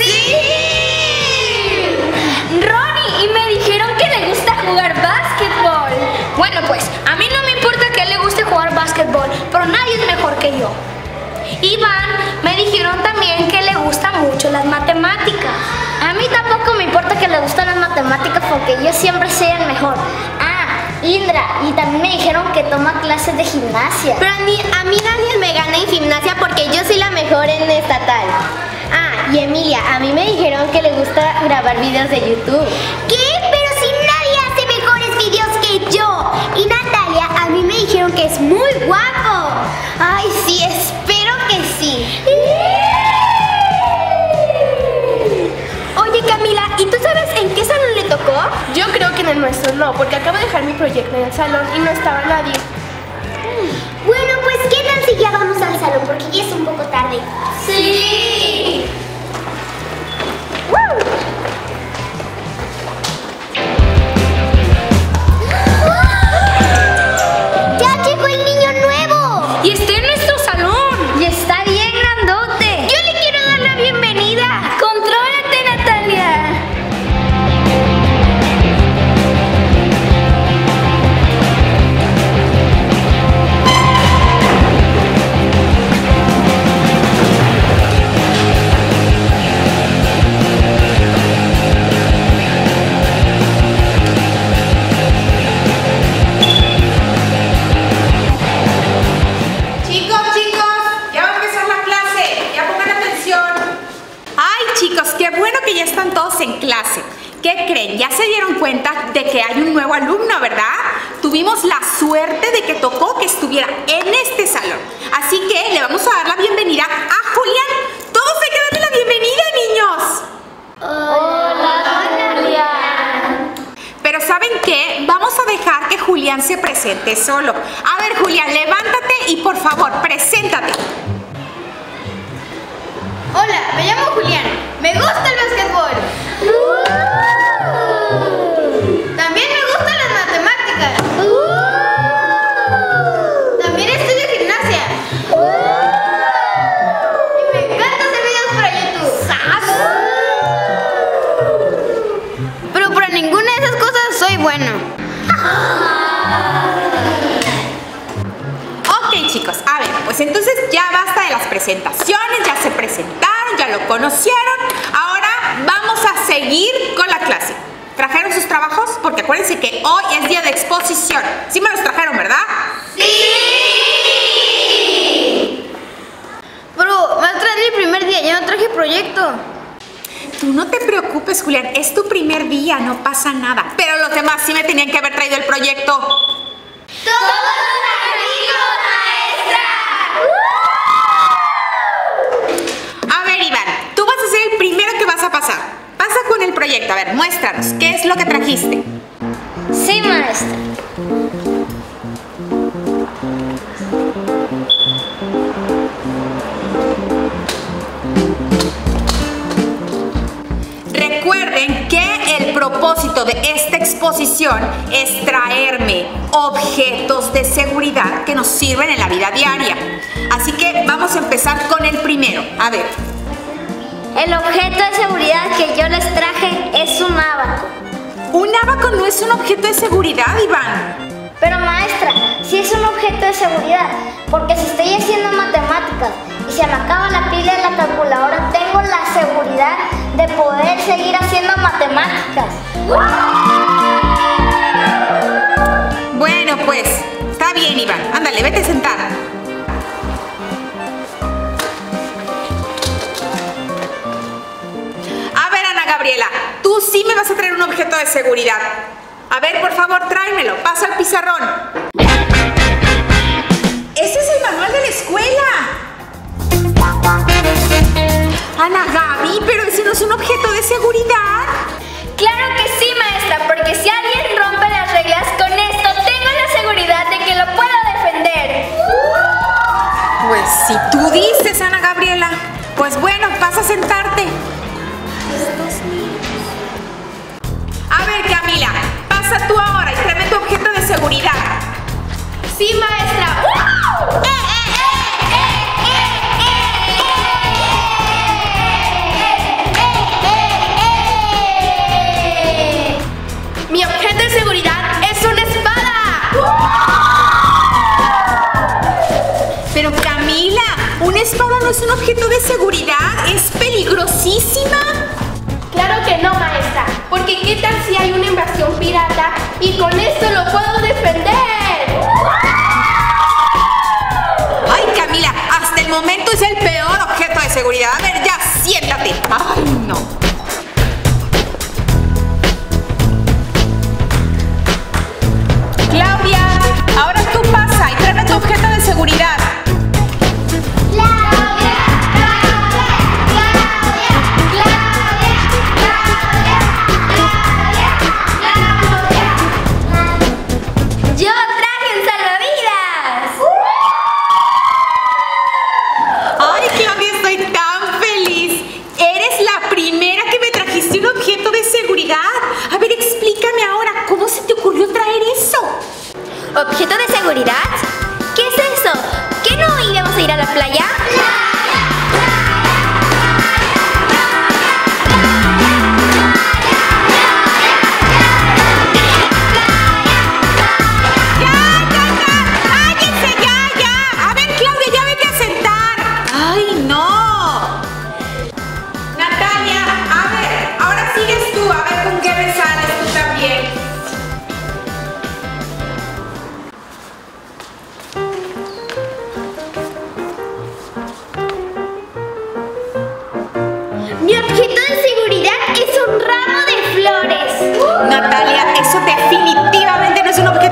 ¡Sí! Ronnie, y me dijeron que le gusta jugar básquetbol. Bueno, pues, a mí no me importa que le guste jugar básquetbol, pero nadie es mejor que yo. Iván, me dijeron también que le gustan mucho las matemáticas. A mí tampoco me importa que le gustan las matemáticas porque yo siempre soy el mejor. Ah, Indra, y también me dijeron que toma clases de gimnasia. Pero a mí, a mí Daniel me gana en gimnasia porque yo soy la mejor en estatal. Y Emilia, a mí me dijeron que le gusta grabar videos de YouTube. ¿Qué? Pero si nadie hace mejores videos que yo. Y Natalia, a mí me dijeron que es muy guapo. Ay, sí, espero que sí. Oye Camila, ¿y tú sabes en qué salón le tocó? Yo creo que en el nuestro no, porque acabo de dejar mi proyecto en el salón y no estaba nadie. Bueno, pues ¿qué tal si ya vamos al salón? Porque ya es un poco tarde. Sí. ¡Ya qué bueno que ya están todos en clase. ¿Qué creen? Ya se dieron cuenta de que hay un nuevo alumno, ¿verdad? Tuvimos la suerte de que tocó que estuviera en este salón. Así que le vamos a dar la bienvenida a Julián. Todos hay que darle la bienvenida, niños. Pero ¿saben qué? Vamos a dejar que Julián se presente solo. A ver, Julián, levántate y por favor, preséntate. Hola, me llamo Julián. Me gusta el básquetbol. También me gustan las matemáticas. También estudio gimnasia. Y me encanta hacer videos para YouTube. Pero para ninguna de esas cosas soy bueno. Ok, chicos, a ver, pues entonces ya basta de las presentaciones, ya se presentaron, ya lo conocieron. Ahora vamos a seguir con la clase. ¿Trajeron sus trabajos? Porque acuérdense que hoy es día de exposición. Sí me los trajeron, ¿verdad? Pero, maestra, es mi primer día, yo no traje proyecto. Tú no te preocupes, Julián, es tu primer día, no pasa nada. Pero los demás sí me tenían que haber traído el proyecto. A ver, Iván, tú vas a ser el primero que vas a pasar. Pasa a ver, muéstranos, ¿qué es lo que trajiste? Sí, maestra. Recuerden que el propósito de esta exposición es traerme objetos de seguridad que nos sirven en la vida diaria. Así que vamos a empezar con el primero. A ver, El objeto de seguridad que yo les traje es un abaco. un abaco no es un objeto de seguridad, Iván. Pero maestra, si es un objeto de seguridad, porque si estoy haciendo matemáticas y se me acaba la pila de la calculadora, tengo la seguridad de poder seguir haciendo matemáticas. Bueno, pues, está bien, Iván. Ándale, vete a objeto de seguridad. A ver, por favor, tráemelo. Pasa al pizarrón. Ese es el manual de la escuela. Ana Gaby, pero ese no es un objeto de seguridad. Claro que sí, maestra, porque si alguien rompe un objeto de seguridad? ¿Es peligrosísima? Claro que no, maestra, playa?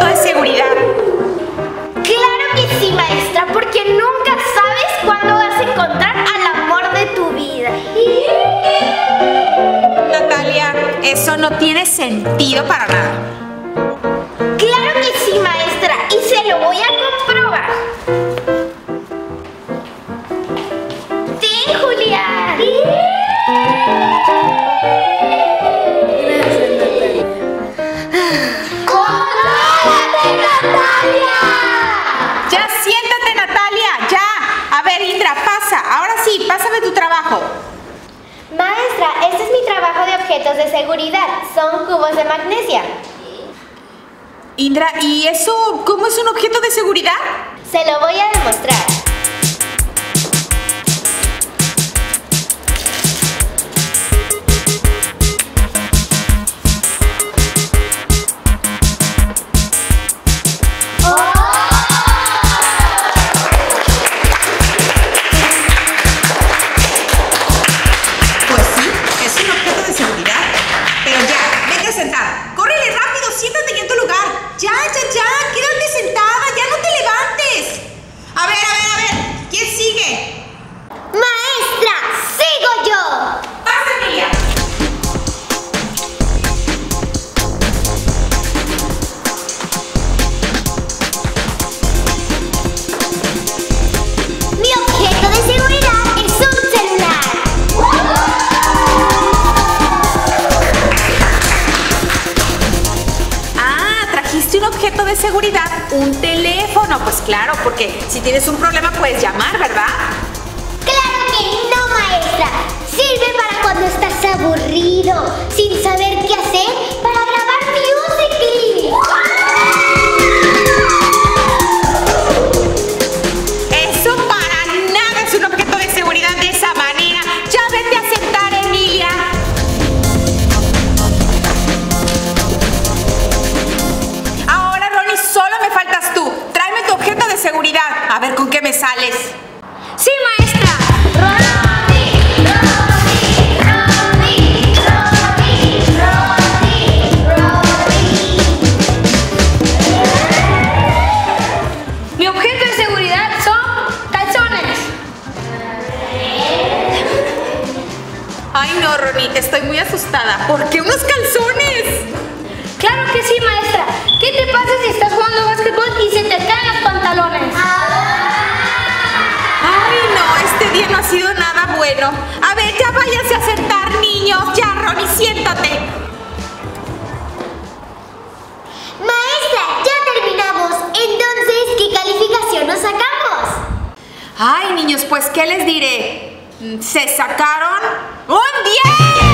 De seguridad. Claro que sí, maestra, porque nunca sabes cuándo vas a encontrar al amor de tu vida. Natalia, eso no tiene sentido para nada. Claro que sí, maestra, y se lo voy a comprobar. De seguridad. Son cubos de magnesia. Indra, ¿y eso cómo es un objeto de seguridad? Se lo voy a demostrar. Claro, porque si tienes un problema puedes llamar, ¿verdad? Claro que no, maestra. Sirve para cuando estás aburrido, sin saber estoy muy asustada. ¿Por qué unos calzones? Claro que sí, maestra. ¿Qué te pasa si estás jugando básquetbol y se te caen los pantalones? Ay, no, este día no ha sido nada bueno. A ver, ya váyanse a sentar, niños. Ya, Ronnie, siéntate. Maestra, ya terminamos. Entonces, ¿qué calificación nos sacamos? Ay, niños, pues, ¿qué les diré? Se sacaron un 10.